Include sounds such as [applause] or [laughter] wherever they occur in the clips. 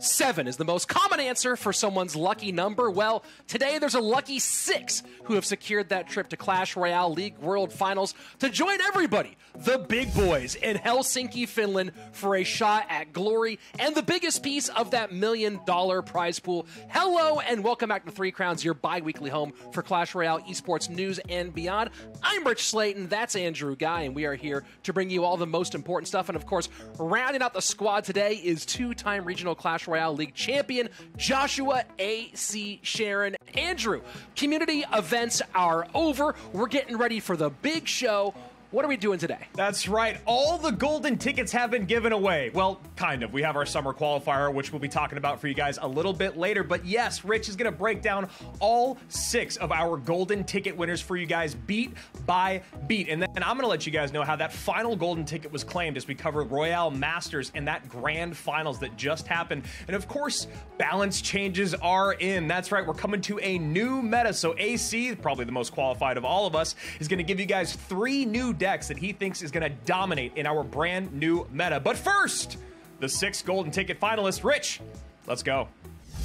Seven is the most common answer for someone's lucky number. Well, today there's a lucky six who have secured that trip to Clash Royale League World Finals to join everybody, the big boys in Helsinki, Finland, for a shot at glory and the biggest piece of that million dollar prize pool. Hello and welcome back to Three Crowns, your bi weekly home for Clash Royale esports news and beyond. I'm Rich Slaton, that's Andrew Ghai, and we are here to bring you all the most important stuff. And of course, rounding out the squad today is two time regional Clash Royale League champion Joshua A.C. Sharon. Andrew, community events are over. We're getting ready for the big show. What are we doing today? That's right. All the golden tickets have been given away. Well, kind of. We have our summer qualifier, which we'll be talking about for you guys a little bit later. But yes, Rich is going to break down all six of our golden ticket winners for you guys, beat by beat. And then I'm going to let you guys know how that final golden ticket was claimed as we cover Royale Masters and that grand finals that just happened. And of course, balance changes are in. That's right. We're coming to a new meta. So AC, probably the most qualified of all of us, is going to give you guys three new decks that he thinks is going to dominate in our brand new meta. But first, the six golden ticket finalists. Rich, let's go.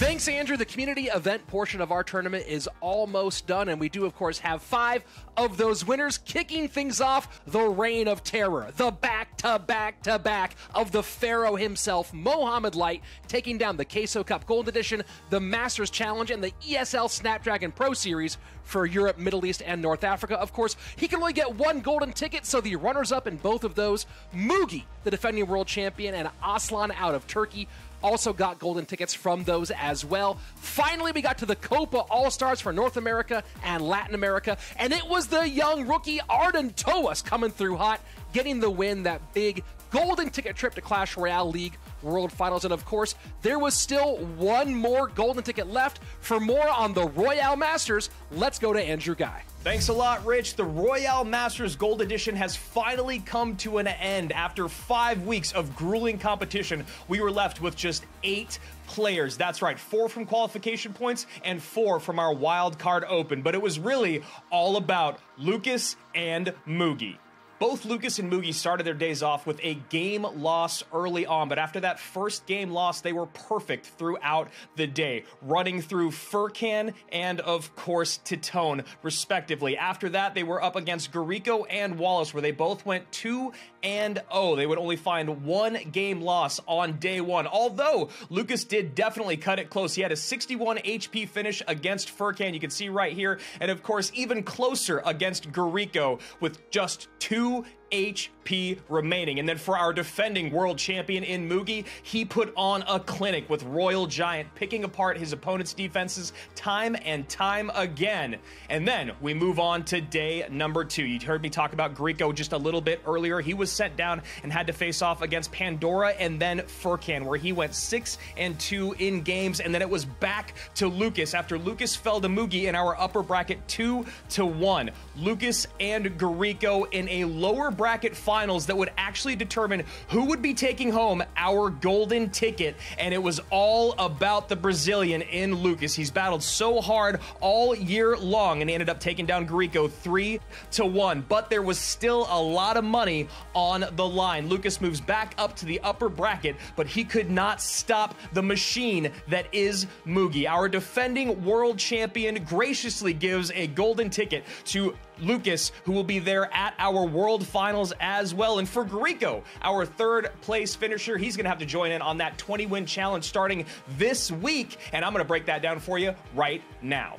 Thanks, Andrew. The community event portion of our tournament is almost done, and we do, of course, have five of those winners kicking things off the reign of terror, the back to back to back of the Pharaoh himself, Mohamed Light, taking down the Queso Cup Gold Edition, the Masters Challenge, and the ESL Snapdragon Pro Series for Europe, Middle East, and North Africa. Of course, he can only get one golden ticket, so the runners up in both of those, Mugi, the defending world champion, and Aslan out of Turkey, also got golden tickets from those as well. Finally, we got to the Copa All Stars for North America and Latin America, and it was the young rookie Arden Toas coming through hot, getting the win, that big golden ticket trip to Clash Royale League World Finals. And of course, there was still one more golden ticket left. For more on the Royale Masters, let's go to Andrew Ghai. Thanks a lot, Rich. The Royale Masters Gold Edition has finally come to an end. After five weeks of grueling competition, we were left with just eight players. That's right, four from qualification points and four from our wild card open. But it was really all about Lucas and Mugi. Both Lucas and Mugi started their days off with a game loss early on, but after that first game loss, they were perfect throughout the day, running through Furkan and, of course, Titone, respectively. After that, they were up against Gariko and Wallace, where they both went 2 and 0. They would only find one game loss on day one, although Lucas did definitely cut it close. He had a 61 HP finish against Furkan, you can see right here, and of course, even closer against Gariko with just two HP remaining. And then for our defending world champion in Mugi, he put on a clinic with Royal Giant, picking apart his opponent's defenses time and time again. And then we move on to day number two. You heard me talk about Greco just a little bit earlier. He was sent down and had to face off against Pandora and then Furkan, where he went six and two in games. And then it was back to Lucas after Lucas fell to Mugi in our upper bracket two to one. Lucas and Gariko in a lower bracket finals that would actually determine who would be taking home our golden ticket. And it was all about the Brazilian in Lucas. He's battled so hard all year long and he ended up taking down Gariko three to one. But there was still a lot of money on the line. Lucas moves back up to the upper bracket, but he could not stop the machine that is Mugi. Our defending world champion graciously gives a golden ticket to Lucas, who will be there at our World Finals as well. And for Gariko, our third place finisher, he's going to have to join in on that 20 win challenge starting this week. And I'm going to break that down for you right now.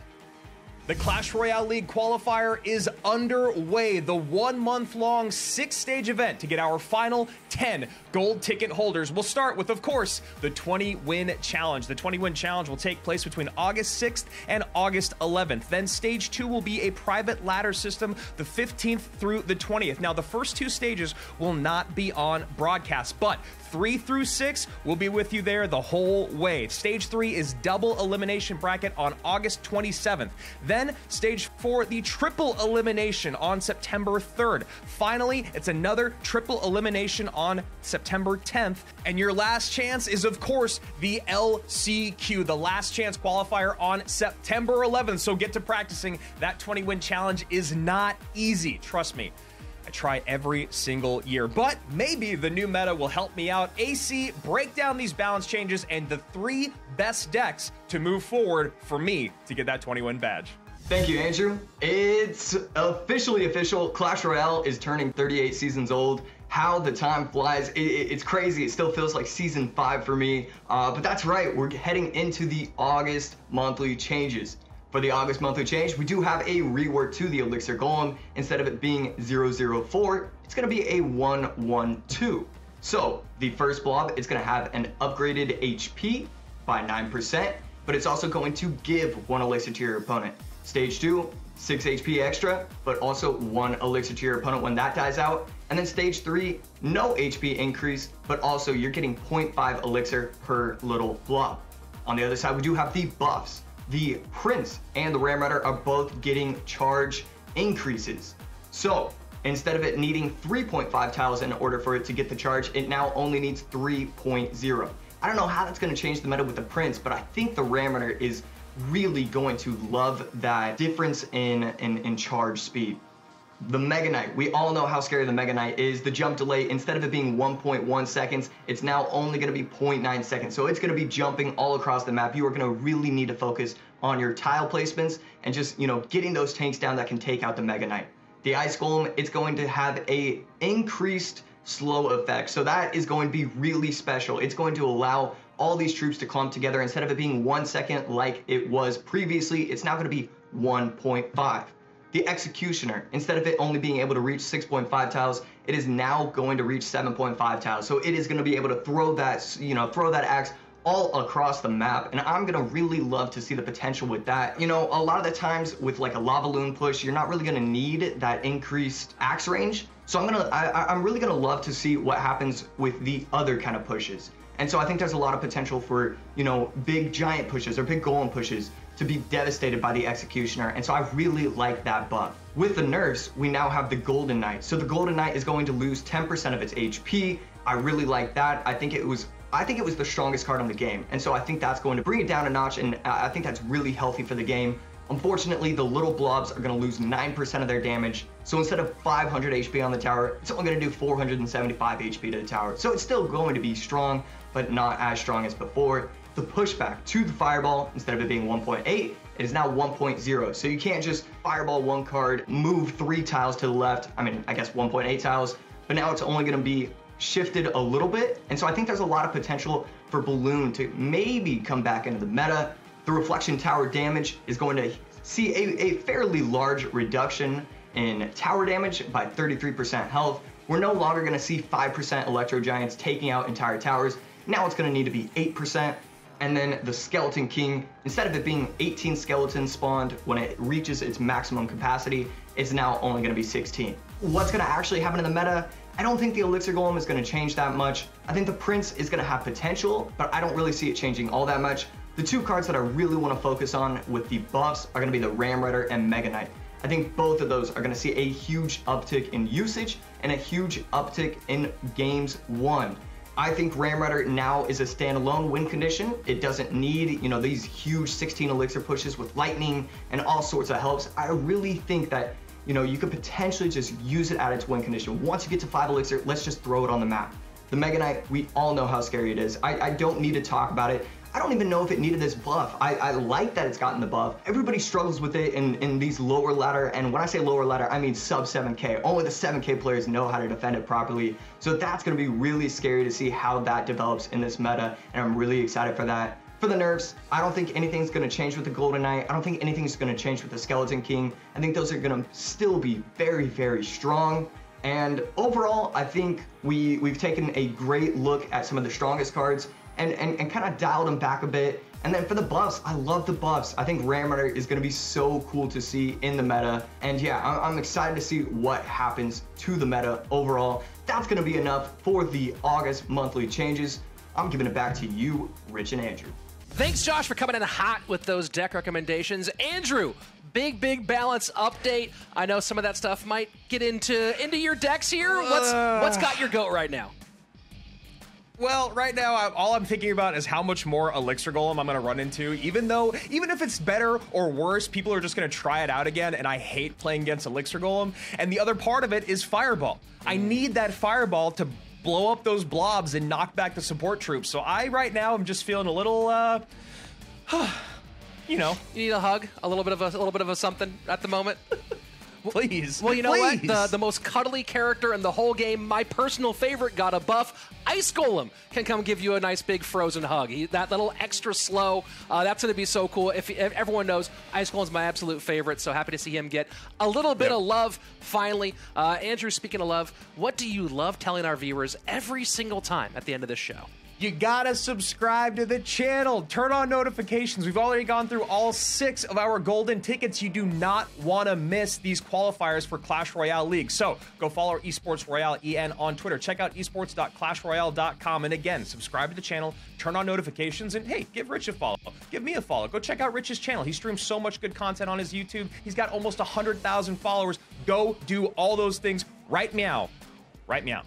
The Clash Royale League qualifier is underway, the one month long six stage event to get our final 10 gold ticket holders. We'll start with, of course, the 20 win challenge. The 20 win challenge will take place between August 6th and August 11th. Then stage two will be a private ladder system the 15th through the 20th. Now, the first two stages will not be on broadcast, but three through six will be with you there the whole way. Stage three is double elimination bracket on August 27th. Then stage four, the triple elimination on September 3rd. Finally, it's another triple elimination on September 10th. And your last chance is, of course, the LCQ, the last chance qualifier on September 11th. So get to practicing. That 20 win challenge is not easy, trust me. I try every single year. But maybe the new meta will help me out. AC, break down these balance changes and the three best decks to move forward for me to get that 20 win badge. Thank you, Andrew. It's officially official. Clash Royale is turning 38 seasons old. How the time flies. It, it, it's crazy. It still feels like season five for me. Uh, but that's right. We're heading into the August monthly changes. For the August monthly change, we do have a rework to the Elixir Golem. Instead of it being 004, it's going to be a 112. So the first blob is going to have an upgraded HP by 9%, but it's also going to give one elixir to your opponent. Stage 2, 6 HP extra, but also 1 elixir to your opponent when that dies out. And then stage 3, no HP increase, but also you're getting 0.5 elixir per little blob. On the other side, we do have the buffs. The Prince and the Ram Rider are both getting charge increases. So instead of it needing 3.5 tiles in order for it to get the charge, it now only needs 3.0. I don't know how that's going to change the meta with the Prince, but I think the Ram Rider is really going to love that difference in, in, in charge speed. The Mega Knight, we all know how scary the Mega Knight is. The jump delay, instead of it being 1.1 seconds, it's now only gonna be 0.9 seconds. So it's gonna be jumping all across the map. You are gonna really need to focus on your tile placements and just, you know, getting those tanks down that can take out the Mega Knight. The Ice Golem, it's going to have a increased slow effect. So that is going to be really special. It's going to allow all these troops to clump together. Instead of it being one second like it was previously, it's now going to be 1.5. The Executioner, instead of it only being able to reach 6.5 tiles, it is now going to reach 7.5 tiles. So it is going to be able to throw that, you know, throw that axe all across the map and I'm gonna really love to see the potential with that. You know, a lot of the times with like a lava loon push, you're not really gonna need that increased axe range. So I'm gonna, I, I'm really gonna love to see what happens with the other kind of pushes. And so I think there's a lot of potential for, you know, big giant pushes or big golem pushes to be devastated by the Executioner. And so I really like that buff. With the nerfs, we now have the Golden Knight. So the Golden Knight is going to lose 10% of its HP. I really like that. I think it was I think it was the strongest card on the game. And so I think that's going to bring it down a notch and I think that's really healthy for the game. Unfortunately, the little blobs are going to lose 9% of their damage. So instead of 500 HP on the tower, it's only going to do 475 HP to the tower. So it's still going to be strong, but not as strong as before. The pushback to the fireball, instead of it being 1.8, it is now 1.0. So you can't just fireball one card, move three tiles to the left. I mean, I guess 1.8 tiles, but now it's only going to be shifted a little bit. And so I think there's a lot of potential for Balloon to maybe come back into the meta. The reflection tower damage is going to see a, a fairly large reduction in tower damage by 33% health. We're no longer going to see 5% Electro Giants taking out entire towers. Now it's going to need to be 8%. And then the Skeleton King, instead of it being 18 skeletons spawned when it reaches its maximum capacity, it's now only going to be 16. What's going to actually happen in the meta I don't think the Elixir Golem is going to change that much. I think the Prince is going to have potential, but I don't really see it changing all that much. The two cards that I really want to focus on with the buffs are going to be the Ram Rider and Mega Knight. I think both of those are going to see a huge uptick in usage and a huge uptick in games won. I think Ram Rider now is a standalone win condition. It doesn't need, you know, these huge 16 elixir pushes with lightning and all sorts of helps. I really think that you know, you could potentially just use it at its win condition. Once you get to five elixir, let's just throw it on the map. The Mega Knight, we all know how scary it is. I, I don't need to talk about it. I don't even know if it needed this buff. I, I like that it's gotten the buff. Everybody struggles with it in, in these lower ladder, and when I say lower ladder, I mean sub 7k. Only the 7k players know how to defend it properly. So that's gonna be really scary to see how that develops in this meta, and I'm really excited for that. For the nerfs, I don't think anything's going to change with the Golden Knight. I don't think anything's going to change with the Skeleton King. I think those are going to still be very, very strong. And overall, I think we, we've taken a great look at some of the strongest cards and, and, and kind of dialed them back a bit. And then for the buffs, I love the buffs. I think Ram Rider is going to be so cool to see in the meta. And yeah, I'm, I'm excited to see what happens to the meta overall. That's going to be enough for the August monthly changes. I'm giving it back to you, Rich and Andrew. Thanks, Josh, for coming in hot with those deck recommendations. Andrew, big, big balance update. I know some of that stuff might get into into your decks here. What's uh, what's got your goat right now? Well, right now, I, all I'm thinking about is how much more Elixir Golem I'm going to run into. Even though, even if it's better or worse, people are just going to try it out again, and I hate playing against Elixir Golem. And the other part of it is Fireball. I need that Fireball to blow up those blobs and knock back the support troops. So I, right now, am just feeling a little, uh, [sighs] you know, You need a hug, a little bit of a, a little bit of a something at the moment. [laughs] [laughs] please. Well, you know what? The, the most cuddly character in the whole game, my personal favorite, got a buff. Ice Golem can come give you a nice big frozen hug. He, that little extra slow, uh, that's going to be so cool. If, if everyone knows, Ice Golem's my absolute favorite, so happy to see him get a little bit Yep. of love finally. Uh, Andrew, speaking of love, what do you love telling our viewers every single time at the end of this show? You gotta subscribe to the channel. Turn on notifications. We've already gone through all six of our golden tickets. You do not want to miss these qualifiers for Clash Royale League. So go follow Esports Royale EN on Twitter. Check out esports.clashroyale.com. And again, subscribe to the channel, turn on notifications, and hey, give Rich a follow. Give me a follow. Go check out Rich's channel. He streams so much good content on his YouTube. He's got almost 100,000 followers. Go do all those things right meow. Right meow.